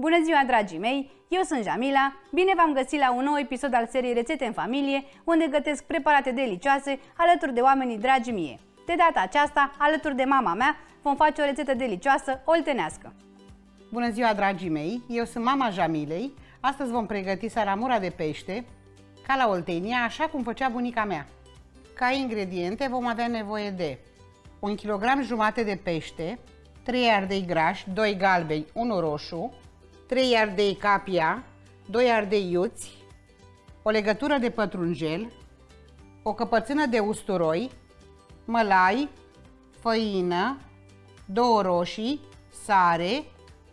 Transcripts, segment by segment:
Bună ziua, dragii mei! Eu sunt Jamila. Bine v-am găsit la un nou episod al seriei Rețete în familie, unde gătesc preparate delicioase alături de oamenii dragi mie. De data aceasta, alături de mama mea, vom face o rețetă delicioasă oltenească. Bună ziua, dragii mei! Eu sunt mama Jamilei. Astăzi vom pregăti saramura de pește, ca la Oltenia, așa cum făcea bunica mea. Ca ingrediente vom avea nevoie de 1 kg jumate de pește, 3 ardei grași, 2 galbeni, 1 roșu, 3 ardei capia, 2 ardei iuți, o legătură de pătrunjel, o căpățână de usturoi, mălai, făină, două roșii, sare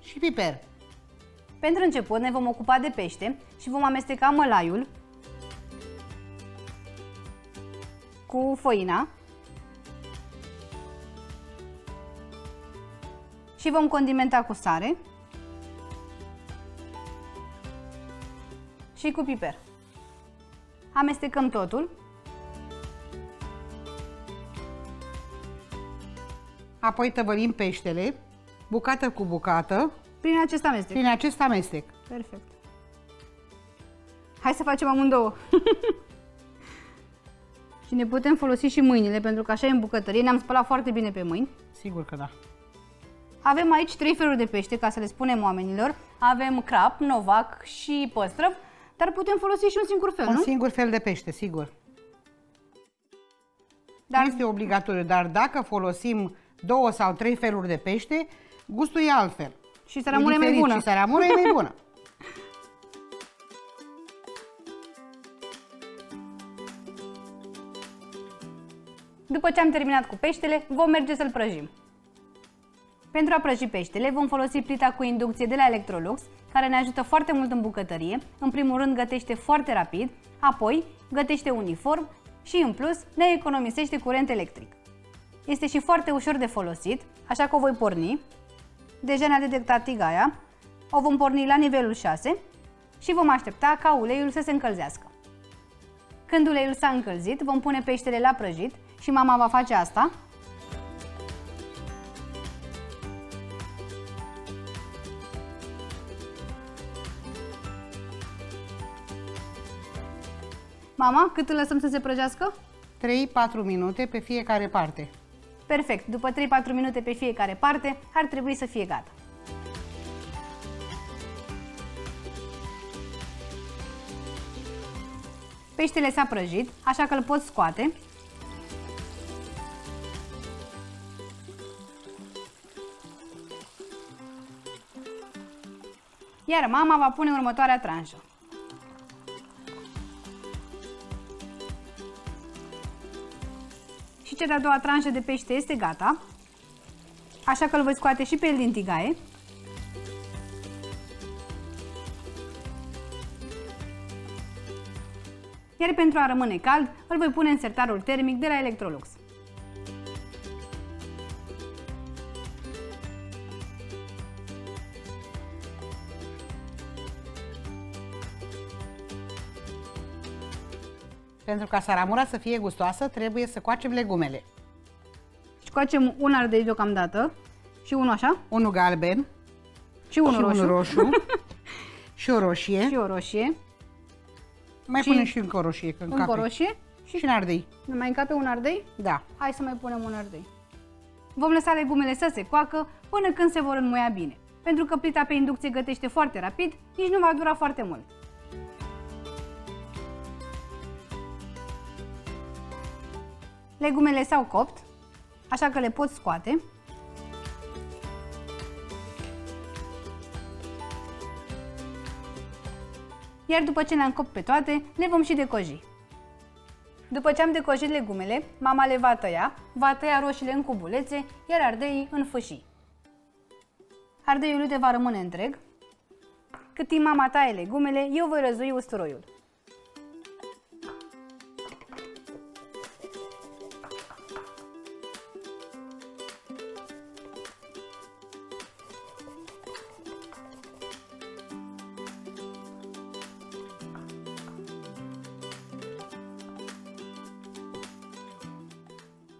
și piper. Pentru început ne vom ocupa de pește și vom amesteca mălaiul cu făina și vom condimenta cu sare și cu piper. Amestecăm totul. Apoi tăvălim peștele, bucată cu bucată, Prin acest amestec. prin acest amestec. Perfect. Hai să facem amândouă. și ne putem folosi și mâinile, pentru că așa e în bucătărie. Ne-am spălat foarte bine pe mâini. Sigur că da. Avem aici trei feluri de pește, ca să le spunem oamenilor. Avem crap, novac și păstrăv, dar putem folosi și un singur fel, Un nu? singur fel de pește, sigur. Dar Nu este obligatoriu, dar dacă folosim două sau trei feluri de pește, gustul e altfel. și saramura e mai diferit bună. Și saramura e mai bună. După ce am terminat cu peștele, vom merge să-l prăjim. Pentru a prăji peștele, vom folosi plita cu inducție de la Electrolux, care ne ajută foarte mult în bucătărie. În primul rând, gătește foarte rapid, apoi gătește uniform și, în plus, ne economisește curent electric. Este și foarte ușor de folosit, așa că o voi porni. Deja ne-a detectat tigaia. O vom porni la nivelul 6 și vom aștepta ca uleiul să se încălzească. Când uleiul s-a încălzit, vom pune peștele la prăjit și mama va face asta. Mama, cât îl lăsăm să se prăjească? 3-4 minute pe fiecare parte. Perfect, după 3-4 minute pe fiecare parte, ar trebui să fie gata. Peștele s-a prăjit, așa că îl pot scoate. Iar mama va pune următoarea tranșă. Și cea de-a doua tranșă de pește este gata. Așa că îl voi scoate și pe el din tigaie. Iar pentru a rămâne cald, îl voi pune în sertarul termic de la Electrolux. Pentru ca saramura să fie gustoasă, trebuie să coacem legumele. Scoacem un ardei deocamdată și unul așa Unul galben și unul și roșu unul roșu și o roșie. și o roșie, Mai și- punem și încă o roșie, că încă încape. o roșie Și în ardei. ne mai încape un ardei. Da. Hai să mai punem un ardei. Vom lăsa legumele să se coacă până când se vor înmuia bine. Pentru că plita pe inducție gătește foarte rapid, nici nu va dura foarte mult. Legumele s-au copt, așa că le pot scoate. Iar după ce le-am copt pe toate, le vom și decoji. După ce am decojit legumele, mama le va tăia, va tăia roșiile în cubulețe, iar ardeii în fâșii. Ardeiul uite va rămâne întreg. Cât timp mama taie legumele, eu voi răzui usturoiul.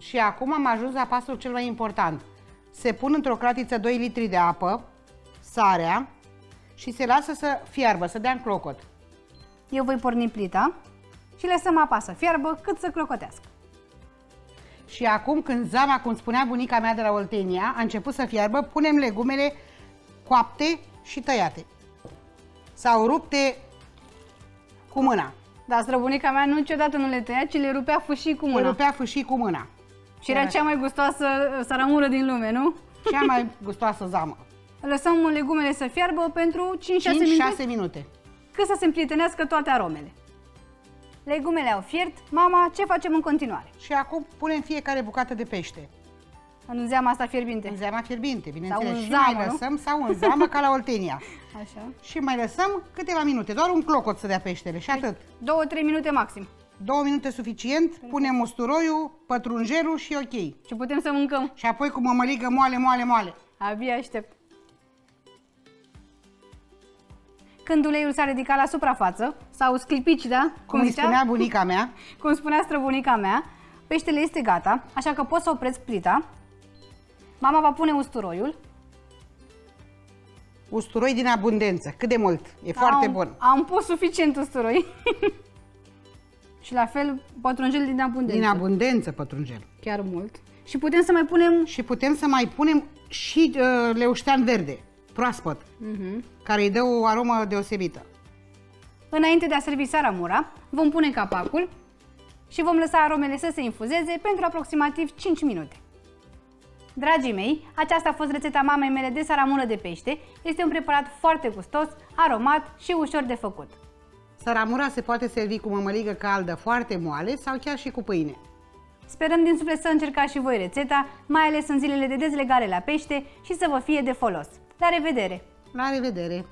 Și acum am ajuns la pasul cel mai important. Se pun într-o cratiță 2 litri de apă, sarea și se lasă să fiarbă, să dea în clocot. Eu voi porni plita și lăsăm apa să fiarbă cât să clocotească. Și acum când zama, cum spunea bunica mea de la Oltenia, a început să fiarbă, punem legumele coapte și tăiate. Sau rupte cu mâna. Dar străbunica mea nu niciodată nu le tăia, ci le rupea fâșii cu mâna. Le rupea fâșii cu mâna. Și era cea mai gustoasă saramură din lume, nu? Cea mai gustoasă zamă. Lăsăm legumele să fiarbă pentru 5-6 minute. 5-6 minute. Cât să se împrietenească toate aromele. Legumele au fiert. Mama, ce facem în continuare? Și acum punem fiecare bucată de pește. În zeama asta fierbinte. În zeama fierbinte, bineînțeles. Sau în și zamă, mai nu? lăsăm, sau în zamă, ca la Oltenia. Așa. Și mai lăsăm câteva minute, doar un clocot să dea peștele și atât. 2-3 minute maxim. Două minute suficient, punem usturoiul, pătrunjelul și ok. Și putem să mâncăm. Și apoi cu mămăligă moale, moale, moale. Abia aștept. Când uleiul s-a ridicat la suprafață, sau sclipici, da? Cum, îi spunea bunica mea, cum spunea străbunica mea, peștele este gata, așa că pot să opresc plita. Mama va pune usturoiul. usturoi din abundență. Cât de mult? E foarte am, bun. Am pus suficient usturoi. și la fel pătrunjel din abundență. Din abundență pătrunjel. Chiar mult. Și putem să mai punem... Și putem să mai punem și uh, leuștean verde, proaspăt, Uh-huh. care îi dă o aromă deosebită. Înainte de a servi saramura, vom pune capacul și vom lăsa aromele să se infuzeze pentru aproximativ 5 minute. Dragii mei, aceasta a fost rețeta mamei mele de saramură de pește. Este un preparat foarte gustos, aromat și ușor de făcut. Saramura se poate servi cu mămăligă caldă foarte moale sau chiar și cu pâine. Sperăm din suflet să încercați și voi rețeta, mai ales în zilele de dezlegare la pește și să vă fie de folos. La revedere! La revedere!